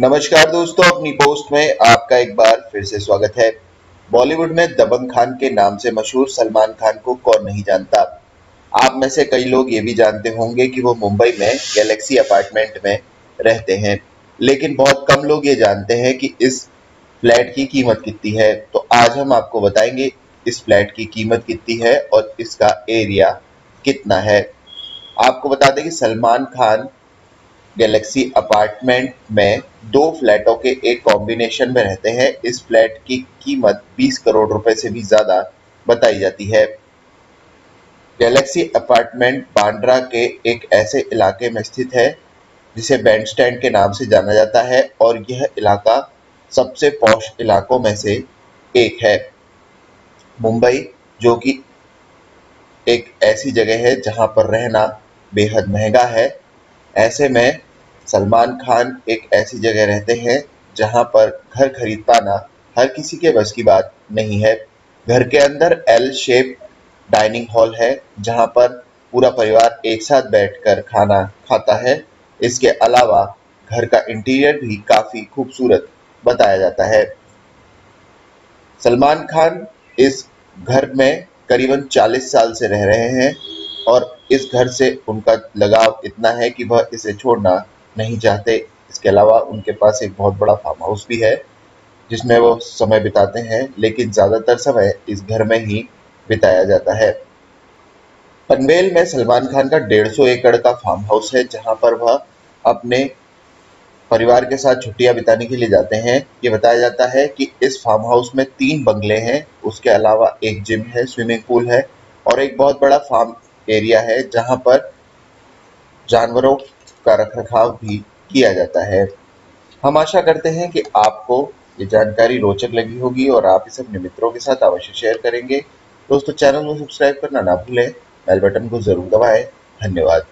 नमस्कार दोस्तों, अपनी पोस्ट में आपका एक बार फिर से स्वागत है। बॉलीवुड में दबंग खान के नाम से मशहूर सलमान खान को कौन नहीं जानता? आप में से कई लोग ये भी जानते होंगे कि वो मुंबई में गैलेक्सी अपार्टमेंट में रहते हैं। लेकिन बहुत कम लोग ये जानते हैं कि इस फ्लैट की कीमत कितनी है। तो आज हम आपको बताएँगे इस फ्लैट की कीमत कितनी है और इसका एरिया कितना है। आपको बता दें कि सलमान खान गैलेक्सी अपार्टमेंट में दो फ्लैटों के एक कॉम्बिनेशन में रहते हैं। इस फ्लैट की कीमत 20 करोड़ रुपए से भी ज़्यादा बताई जाती है। गैलेक्सी अपार्टमेंट बांद्रा के एक ऐसे इलाके में स्थित है, जिसे बैंड स्टैंड के नाम से जाना जाता है, और यह इलाका सबसे पौष इलाकों में से एक है। मुंबई, जो कि एक ऐसी जगह है जहाँ पर रहना बेहद महँगा है। ऐसे में सलमान खान एक ऐसी जगह रहते हैं जहाँ पर घर खरीद पाना हर किसी के बस की बात नहीं है। घर के अंदर एल शेप डाइनिंग हॉल है, जहाँ पर पूरा परिवार एक साथ बैठकर खाना खाता है। इसके अलावा घर का इंटीरियर भी काफ़ी खूबसूरत बताया जाता है। सलमान खान इस घर में करीबन 40 साल से रह रहे हैं और इस घर से उनका लगाव इतना है कि वह इसे छोड़ना नहीं चाहते। इसके अलावा उनके पास एक बहुत बड़ा फार्म हाउस भी है, जिसमें वो समय बिताते हैं, लेकिन ज़्यादातर समय इस घर में ही बिताया जाता है। पनवेल में सलमान खान का डेढ़ सौ एकड़ का फार्म हाउस है, जहाँ पर वह अपने परिवार के साथ छुट्टियाँ बिताने के लिए जाते हैं। ये बताया जाता है कि इस फार्म हाउस में तीन बंगले हैं, उसके अलावा एक जिम है स्विमिंग पूल है, और एक बहुत बड़ा फार्म एरिया है, जहाँ पर जानवरों का रख रखाव भी किया जाता है। हम आशा करते हैं कि आपको ये जानकारी रोचक लगी होगी और आप इसे अपने मित्रों के साथ अवश्य शेयर करेंगे। दोस्तों, चैनल को सब्सक्राइब करना ना भूलें बेल बटन को ज़रूर दबाएँ। धन्यवाद।